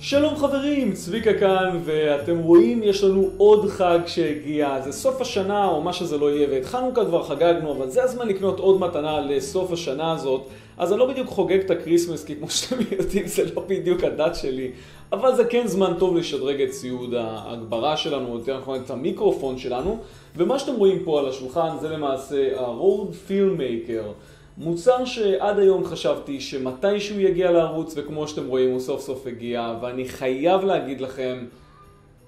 שלום חברים, צביקה כאן, ואתם רואים, יש לנו עוד חג שהגיע, זה סוף השנה או מה שזה לא יהיה, ואת חנוכה כבר חגגנו, אבל זה הזמן לקנות עוד מתנה לסוף השנה הזאת, אז אני לא בדיוק חוגג את הקריסמס, כי כמו שאתם יודעים זה לא בדיוק הדת שלי, אבל זה כן זמן טוב לשדרג את ציוד ההגברה שלנו, יותר נכון את המיקרופון שלנו, ומה שאתם רואים פה על השולחן זה למעשה ה-Rode Filmmaker. מוצר שעד היום חשבתי שמתישהו יגיע לערוץ, וכמו שאתם רואים הוא סוף סוף הגיע, ואני חייב להגיד לכם,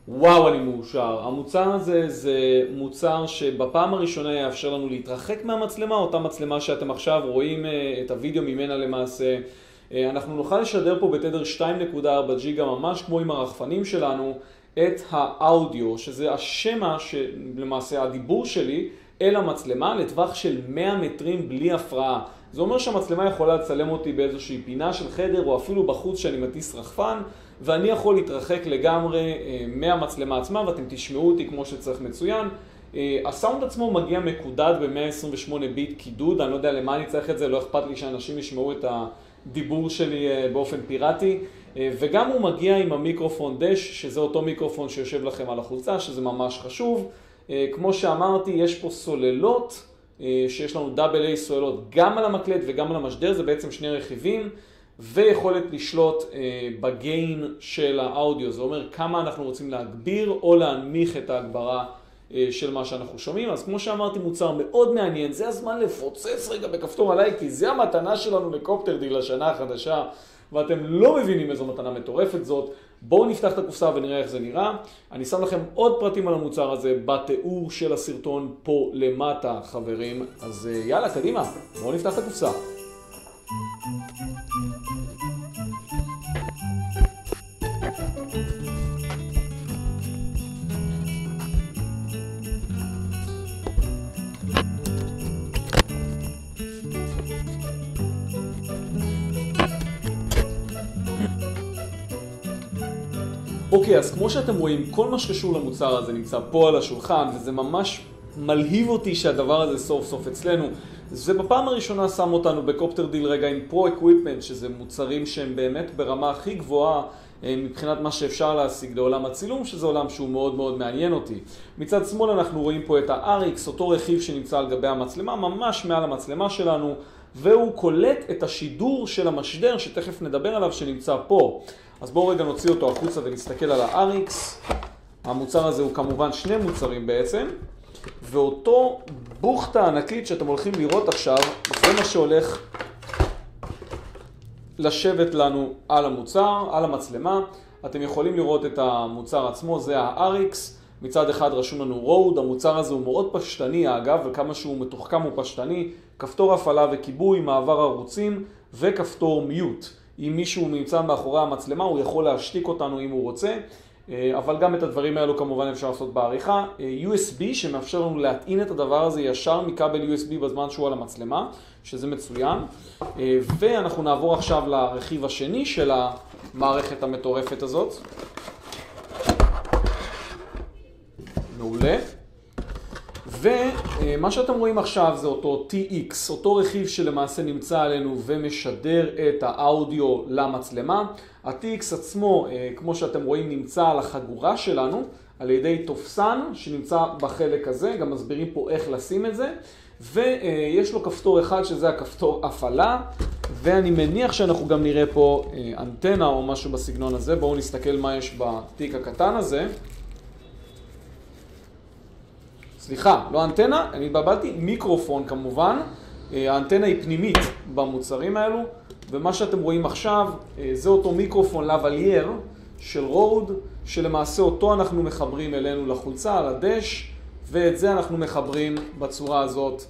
וואו אני מאושר. המוצר הזה זה מוצר שבפעם הראשונה יאפשר לנו להתרחק מהמצלמה, אותה מצלמה שאתם עכשיו רואים אה, את הוידאו ממנה למעשה. אה, אנחנו נוכל לשדר פה בתדר 2.4 ג'יגה ממש כמו עם הרחפנים שלנו את האודיו, שזה השמע שלמעשה הדיבור שלי אל המצלמה לטווח של 100 מטרים בלי הפרעה. זה אומר שהמצלמה יכולה לצלם אותי באיזושהי פינה של חדר או אפילו בחוץ שאני מטיס רחפן ואני יכול להתרחק לגמרי אה, מהמצלמה עצמה ואתם תשמעו אותי כמו שצריך מצוין. אה, הסאונד עצמו מגיע מקודד ב-128 ביט קידוד, אני לא יודע למה אני צריך את זה, לא אכפת לי שאנשים ישמעו את הדיבור שלי אה, באופן פיראטי. וגם הוא מגיע עם המיקרופון דש, שזה אותו מיקרופון שיושב לכם על החולצה, שזה ממש חשוב. אה, כמו שאמרתי, יש פה סוללות, אה, שיש לנו דאבל איי סוללות גם על המקלט וגם על המשדר, זה בעצם שני רכיבים, ויכולת לשלוט אה, בגיין של האודיו, זה אומר כמה אנחנו רוצים להגביר או להנמיך את ההגברה של מה שאנחנו שומעים. אז כמו שאמרתי, מוצר מאוד מעניין, זה הזמן לפוצץ רגע בכפתור עליי, כי זה המתנה שלנו לקופטרדיל לשנה החדשה. ואתם לא מבינים איזו מתנה מטורפת זאת, בואו נפתח את הקופסה ונראה איך זה נראה. אני שם לכם עוד פרטים על המוצר הזה בתיאור של הסרטון פה למטה, חברים. אז אה, יאללה, קדימה, בואו נפתח את הקופסה. אוקיי, אז כמו שאתם רואים, כל מה שקשור למוצר הזה נמצא פה על השולחן, וזה ממש מלהיב אותי שהדבר הזה סוף סוף אצלנו. זה בפעם הראשונה שם אותנו בקופטר דיל רגע עם pro-equipment, שזה מוצרים שהם באמת ברמה הכי גבוהה אה, מבחינת מה שאפשר להשיג לעולם הצילום, שזה עולם שהוא מאוד מאוד מעניין אותי. מצד שמאל אנחנו רואים פה את ה-RX, אותו רכיב שנמצא על גבי המצלמה, ממש מעל המצלמה שלנו, והוא קולט את השידור של המשדר, שתכף נדבר עליו, שנמצא פה. אז בואו רגע נוציא אותו החוצה ונסתכל על ה-RX. המוצר הזה הוא כמובן שני מוצרים בעצם, ואותו בוכטה ענקית שאתם הולכים לראות עכשיו, זה מה שהולך לשבת לנו על המוצר, על המצלמה. אתם יכולים לראות את המוצר עצמו, זה ה-RX. מצד אחד רשום לנו רוד, המוצר הזה הוא מאוד פשטני אגב, וכמה שהוא מתוחכם הוא פשטני, כפתור הפעלה וכיבוי, מעבר ערוצים וכפתור מיוט. אם מישהו נמצא מאחורי המצלמה, הוא יכול להשתיק אותנו אם הוא רוצה, אה, אבל גם את הדברים האלו כמובן אפשר לעשות בעריכה. אה, USB שמאפשר לנו להטעין את הדבר הזה ישר מכבל USB בזמן שהוא על המצלמה, שזה מצוין. אה, ואנחנו נעבור עכשיו לרכיב השני של המערכת המטורפת הזאת. מעולה. ומה שאתם רואים עכשיו זה אותו TX, אותו רכיב שלמעשה נמצא עלינו ומשדר את האודיו למצלמה. ה-TX עצמו, אה, כמו שאתם רואים, נמצא על החגורה שלנו על ידי תופסן שנמצא בחלק הזה, גם מסבירים פה איך לשים את זה. ויש לו כפתור אחד שזה הכפתור הפעלה, ואני מניח שאנחנו גם נראה פה אה, אנטנה או משהו בסגנון הזה. בואו נסתכל מה יש בתיק הקטן הזה. סליחה, לא אנטנה, אני התבלבלתי, מיקרופון כמובן. אה, האנטנה היא פנימית במוצרים האלו, ומה שאתם רואים עכשיו אה, זה אותו מיקרופון לבלייר של רוד, שלמעשה אותו אנחנו מחברים אלינו לחולצה, על הדש, ואת זה אנחנו מחברים בצורה הזאת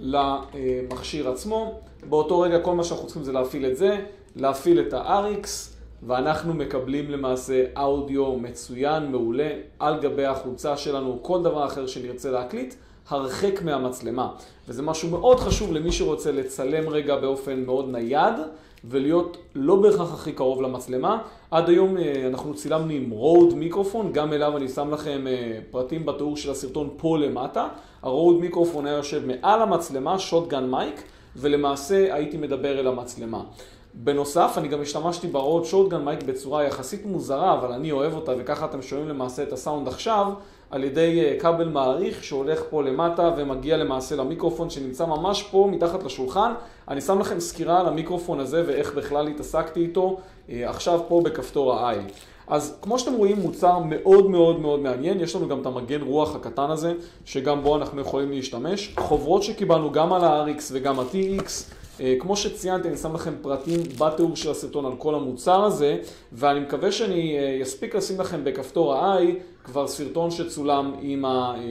למכשיר עצמו. באותו רגע כל מה שאנחנו צריכים זה להפעיל את זה, להפעיל את ה-RX, ואנחנו מקבלים למעשה אודיו מצוין, מעולה, על גבי החולצה שלנו, כל דבר אחר שנרצה להקליט, הרחק מהמצלמה. וזה משהו מאוד חשוב למי שרוצה לצלם רגע באופן מאוד נייד, ולהיות לא בהכרח הכי קרוב למצלמה. עד היום אה, אנחנו צילמנו עם Rode מיקרופון, גם אליו אני שם לכם אה, פרטים בתיאור של הסרטון פה למטה. ה Rode מיקרופון היה יושב מעל המצלמה, shotgun mic, ולמעשה הייתי מדבר אל המצלמה. בנוסף, אני גם השתמשתי בהוראות shotgun mic בצורה יחסית מוזרה, אבל אני אוהב אותה, וככה אתם שומעים למעשה את הסאונד עכשיו, על ידי אה, כבל מעריך שהולך פה למטה ומגיע למעשה למיקרופון שנמצא ממש פה מתחת לשולחן. אני שם לכם סקירה על המיקרופון הזה ואיך בכלל התעסקתי איתו אה, עכשיו פה בכפתור ה-i. אז כמו שאתם רואים, מוצר מאוד מאוד מאוד מעניין. יש לנו גם את המגן רוח הקטן הזה, שגם בו אנחנו יכולים להשתמש. חוברות שקיבלנו גם על ה-RX וגם ה-TX. אה, כמו שציינתי, אני שם לכם פרטים בתיאור של הסרטון על כל המוצר הזה, ואני מקווה שאני אספיק לשים לכם בכפתור ה-i כבר סרטון שצולם עם, ה, אה,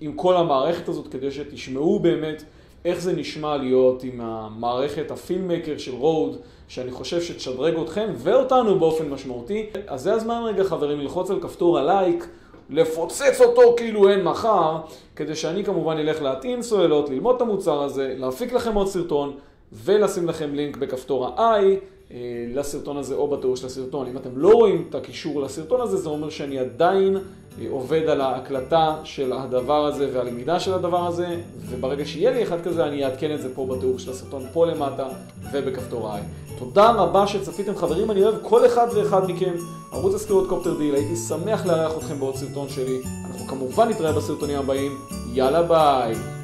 עם כל המערכת הזאת, כדי שתשמעו באמת איך זה נשמע להיות עם המערכת הפילמקר של רוד, שאני חושב שתשדרג אתכם ואותנו באופן משמעותי. אז זה הזמן רגע חברים ללחוץ על כפתור הלייק, לפוצץ אותו כאילו אין מחר, כדי שאני כמובן אלך להטעין סוללות, ללמוד את המוצר הזה, להפיק לכם עוד סרטון ולשים לכם לינק בכפתור ה-i. אה, לסרטון הזה או בתיאור של הסרטון. אם אתם לא רואים את הקישור לסרטון הזה, זה אומר שאני עדיין אה, עובד על ההקלטה של הדבר הזה והלמידה של הדבר הזה, וברגע שיהיה לי אחד כזה, אני אעדכן את זה פה בתיאור של הסרטון, פה למטה ובכפתור ה-i. תודה רבה שצפיתם חברים, אני אוהב כל אחד ואחד מכם. ערוץ הסקירות קופטר דיל, הייתי שמח לארח אתכם בעוד סרטון שלי. אנחנו כמובן נתראה בסרטונים הבאים. יאללה ביי.